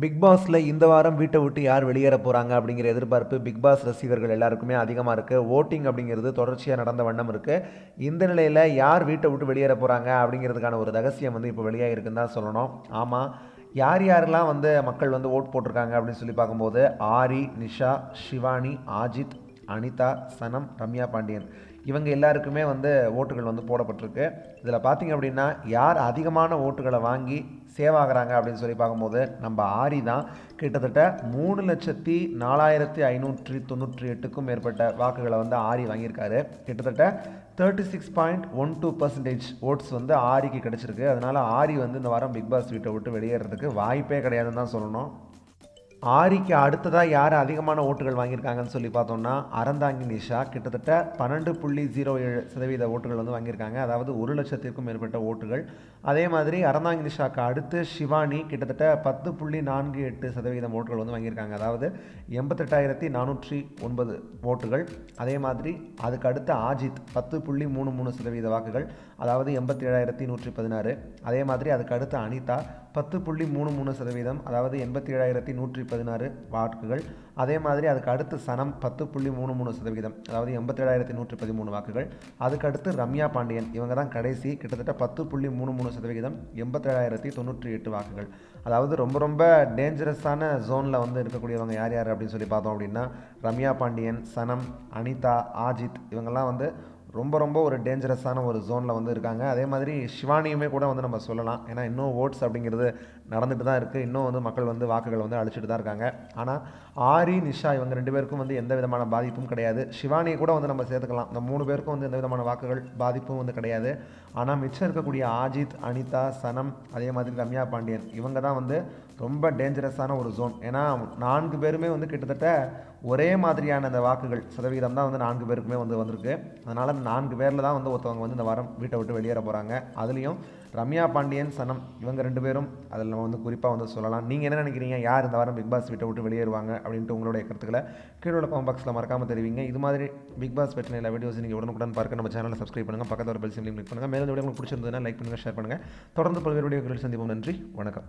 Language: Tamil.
பிக் பாஸில் இந்த வாரம் வீட்டை விட்டு யார் வெளியேற போகிறாங்க அப்படிங்கிற எதிர்பார்ப்பு பிக் பாஸ் ரசிகர்கள் எல்லாருக்குமே அதிகமாக இருக்குது ஓட்டிங் அப்படிங்கிறது தொடர்ச்சியாக நடந்த வண்ணம் இருக்குது இந்த நிலையில் யார் வீட்டை விட்டு வெளியேற போகிறாங்க அப்படிங்கிறதுக்கான ஒரு ரகசியம் வந்து இப்போ வெளியாக இருக்குன்னு தான் சொல்லணும். ஆமாம் யார் யாரெல்லாம் வந்து மக்கள் வந்து ஓட் போட்டிருக்காங்க அப்படின்னு சொல்லி பார்க்கும்போது ஆரி நிஷா ஷிவானி ஆஜித் அனிதா சனம் ரம்யா பாண்டியன். இவங்க எல்லாருக்குமே வந்து ஓட்டுகள் வந்து போடப்பட்டிருக்கு. இதில் பார்த்தீங்க அப்படின்னா யார் அதிகமான ஓட்டுகளை வாங்கி சேவ் ஆகுறாங்க அப்படின்னு சொல்லி பார்க்கும்போது நம்ம ஆரி தான். கிட்டத்தட்ட மூணு லட்சத்தி நாலாயிரத்தி ஐநூற்றி தொண்ணூற்றி எட்டுக்கும் மேற்பட்ட வாக்குகளை வந்து ஆரி வாங்கியிருக்காரு. கிட்டத்தட்ட thirty six point one two percentage votes வந்து ஆரிக்கு கிடச்சிருக்கு. அதனால் ஆரி வந்து இந்த வாரம் பிக் பாஸ் வீட்டை விட்டு வெளியேறதுக்கு வாய்ப்பே கிடையாதுன்னு தான் சொல்லணும். ஆரிக்கு அடுத்ததாக யார் அதிகமான ஓட்டுகள் வாங்கியிருக்காங்கன்னு சொல்லி பார்த்தோம்னா அறந்தாங்கி நிஷா கிட்டத்தட்ட பன்னெண்டு புள்ளி ஜீரோ ஏழு சதவீத ஓட்டுகள் வந்து வாங்கியிருக்காங்க. அதாவது ஒரு லட்சத்திற்கும் மேற்பட்ட ஓட்டுகள். அதே மாதிரி அறந்தாங்கி நிஷாக்கு அடுத்து சிவானி கிட்டத்தட்ட பத்து புள்ளி நான்கு எட்டு சதவீதம் ஓட்டுகள் வந்து வாங்கியிருக்காங்க. அதாவது எண்பத்தெட்டாயிரத்தி நானூற்றி ஒன்பது ஓட்டுகள். அதே மாதிரி அதுக்கு அடுத்து ஆஜித் பத்து புள்ளி மூணு மூணு சதவீத வாக்குகள். அதாவது எண்பத்தி ஏழாயிரத்தி நூற்றி பதினாறு. அதே மாதிரி அதுக்கு அடுத்து அனிதா பத்து புள்ளி மூணு மூணு சதவீதம். அதாவது எண்பத்தி ஏழாயிரத்தி நூற்றி பதினாறு வாக்குகள். அதே மாதிரி அதுக்கு அடுத்து சனம் பத்து புள்ளி மூணு மூணு சதவீதம் அதாவது எண்பத்தி ஏழாயிரத்தி நூற்றி பதிமூணு வாக்குகள். அதுக்கு அடுத்து ரம்யா பாண்டியன் இவங்க தான் கடைசி கிட்டத்தட்ட பத்து புள்ளி மூணு மூணு சதவீதம் எண்பத்தேழாயிரத்தி தொண்ணூற்றி எட்டு வாக்குகள். அதாவது ரொம்ப ரொம்ப டேஞ்சரஸான ஜோனில் வந்து இருக்கக்கூடியவங்க யார் யார் அப்படின்னு சொல்லி பார்த்தோம் அப்படின்னா ரம்யா பாண்டியன் சனம் அனிதா ஆஜித் இவங்கெல்லாம் வந்து ரொம்ப ரொம்ப ஒரு டேஞ்சரஸான ஒரு ஜோனில் வந்து இருக்காங்க. அதே மாதிரி சிவானியுமே கூட வந்து நம்ம சொல்லலாம். ஏன்னா இன்னும் ஓட்ஸ் அப்படிங்கிறது நடந்துட்டு தான் இருக்குது இன்னும் வந்து மக்கள் வந்து வாக்குகள் வந்து அழிச்சிட்டு தான் இருக்காங்க. ஆனால் ஆரி நிஷா இவங்க ரெண்டு பேருக்கும் வந்து எந்த விதமான பாதிப்பும் கிடையாது. சிவானியை கூட வந்து நம்ம சேர்த்துக்கலாம். இந்த மூணு பேருக்கும் வந்து எந்த விதமான வாக்குகள் பாதிப்பும் வந்து கிடையாது. ஆனால் மிச்சம் இருக்கக்கூடிய ஆஜித் அனிதா சனம் அதே மாதிரி ரம்யா பாண்டியன் இவங்க தான் வந்து ரொம்ப டேஞ்சரஸான ஒரு ஜோன் ஏன்னா நான்கு பேருமே வந்து கிட்டத்தட்ட ஒரே மாதிரியான அந்த வாக்குகள் சதவீதம் தான் வந்து நான்கு பேருக்குமே வந்து வந்திருக்கு. அதனால் அந்த நான்கு பேரில் தான் வந்து ஒருத்தவங்க வந்து இந்த வாரம் வீட்டை விட்டு வெளியேற போகிறாங்க அதுலேயும் ரம்யா பாண்டியன் சனம் இவங்க ரெண்டு பேரும் அதில் நம்ம வந்து குறிப்பாக வந்து சொல்லலாம். நீங்கள் என்ன நினைக்கிறீங்க? யார் இந்த வாரம் பிக் பாஸ் வீட்டை விட்டு வெளியேறுவாங்க? அப்படின்ட்டு உங்களுடைய கருத்துக்களை கீழே உள்ள காமெண்ட் பாக்ஸில் மறக்காமல் தெரிவிங்க. இது மாதிரி பிக் பாஸ் பற்றின எல்லா வீடியோஸ் நீங்கள் உடனுக்குடன் பார்க்க நம்ம சேனலை சப்ஸ்கிரைப் பண்ணுங்கள் பக்கத்தில் ஒரு பெல் சிம்லையும் கிளிக் பண்ணுங்கள் மேலும் வீடியோ உங்களுக்கு பிடிச்சிருந்ததுன்னா லைக் பண்ணுங்கள் ஷேர் பண்ணுங்கள் தொடர்ந்து பல்வேறு வீடியோக்களில் சந்திப்போம். நன்றி. வணக்கம்.